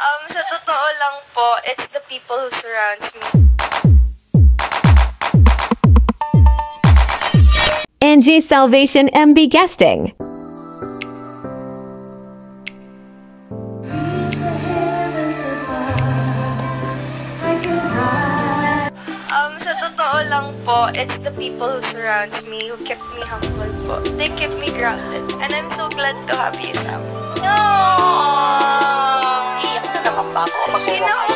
Um, sa totoo lang po, it's the people who surrounds me. Anji Salvacion MB Guesting. Um, sa totoo lang po, it's the people who surrounds me who kept me humble po. They kept me grounded. And I'm so glad to have you, Sam. Iyak Ginoo